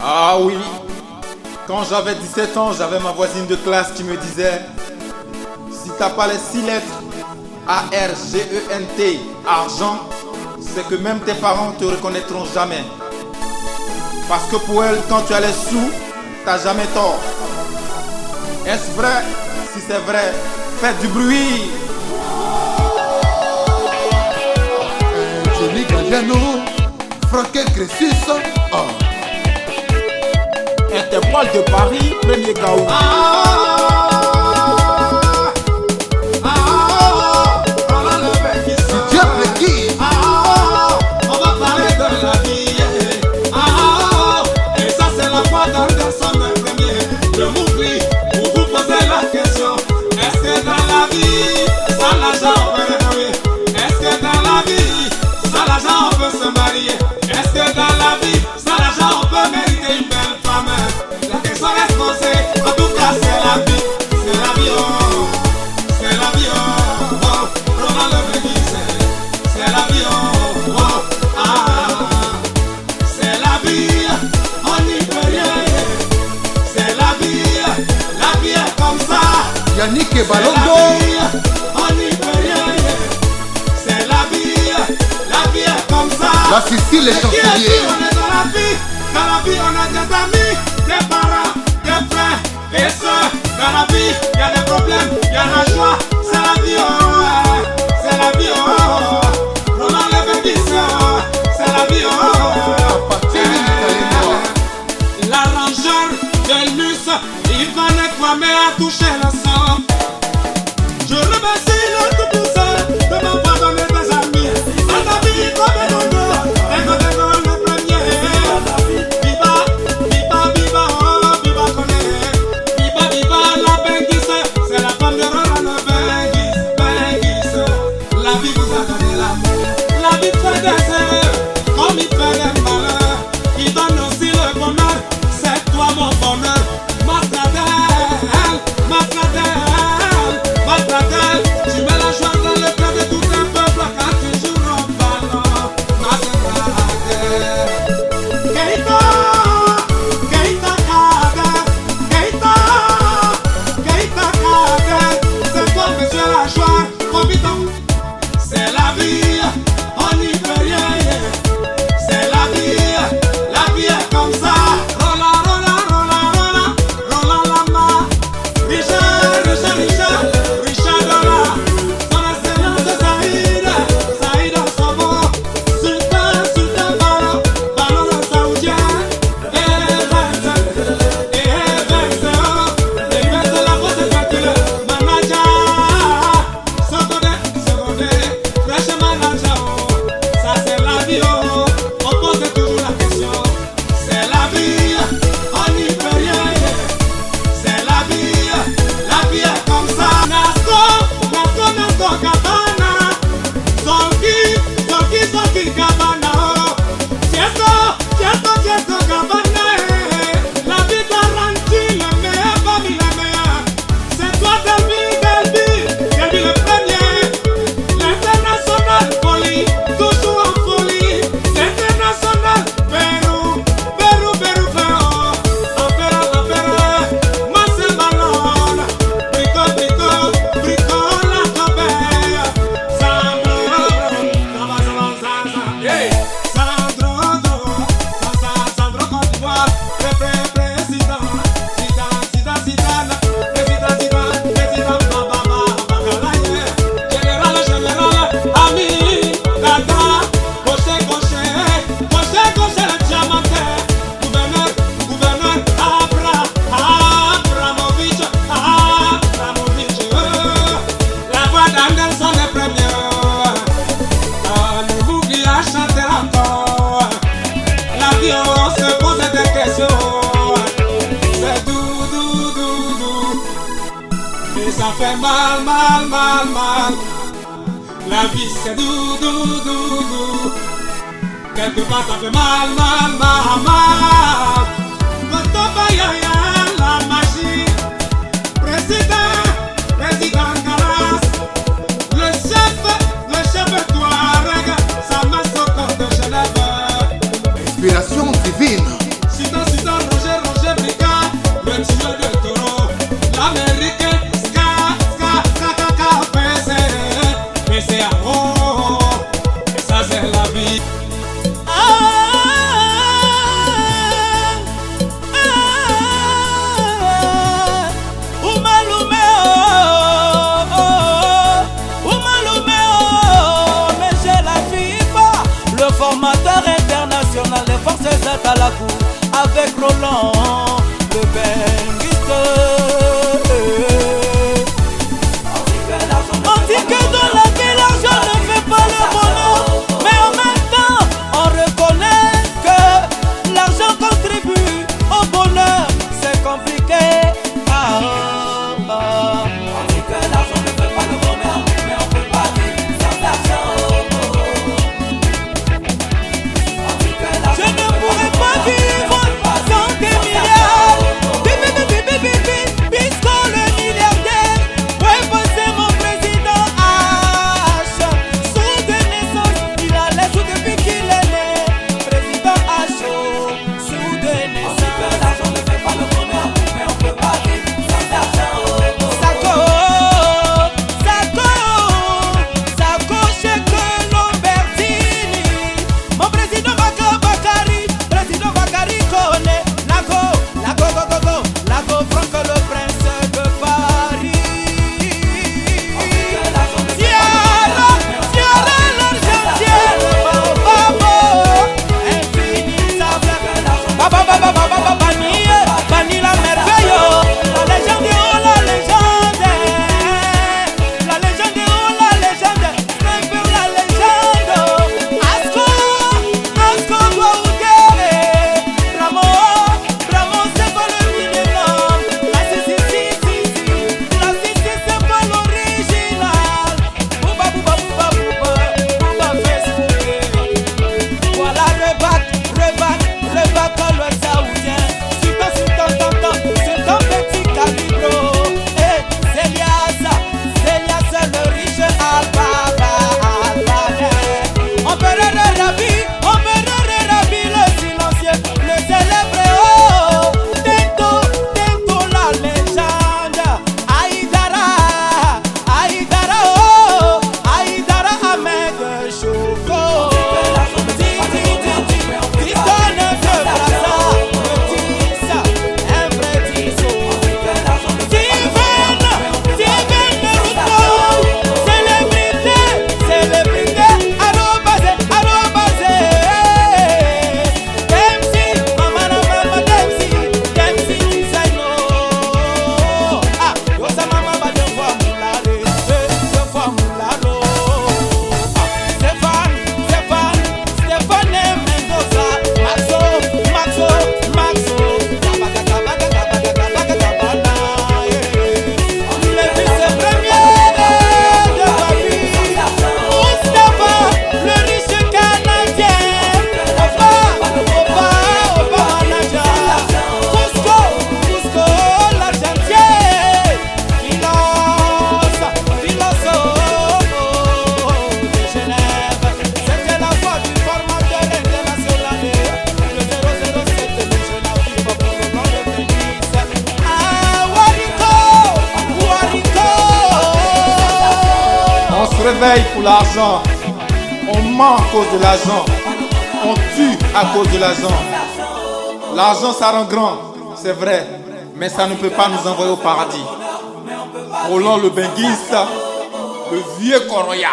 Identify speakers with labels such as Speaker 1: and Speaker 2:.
Speaker 1: Ah oui, quand j'avais 17 ans, j'avais ma voisine de classe qui me disait Si t'as pas les 6 lettres A-R-G-E-N-T, argent, c'est que même tes parents te reconnaîtront jamais. Parce que pour elle, quand tu as les sous, t'as jamais tort. Est-ce vrai? Si c'est vrai, fais du bruit.
Speaker 2: Euh, Franquet Crésus oh.
Speaker 1: Interpol de Paris, premier
Speaker 3: chaos. Ah. C'est la vie, la vie est comme ça. La
Speaker 2: Sicile
Speaker 3: est dans la vie, dans la vie on a des amis, des parents, des frères, des soeurs. Dans la vie, il y a des problèmes, il y a la joie, c'est la vie, oh, c'est la vie, oh. Les bénisseurs, c'est la vie. L'arrangeur de luxe, il va ne pas à toucher le sang. fait mal, mal, mal, mal. La vie c'est doux, doux, doux, doux. Quelque part ça fait mal, mal, mal, mal. Quand on y a la magie, président, président Galas, le chef, le chef Touareg, ça m'a sauté de Genève.
Speaker 2: Inspiration divine.
Speaker 3: Citant, citant, Roger, Roger Brica, le tueur de taureau, la
Speaker 4: mer. Katalakou avec Roland.
Speaker 1: s'émerveille pour l'argent. On ment à cause de l'argent. On tue à cause de l'argent. L'argent, ça rend grand, c'est vrai. Mais ça ne peut pas nous envoyer au paradis. Roland le benguiste, le vieux Coroya.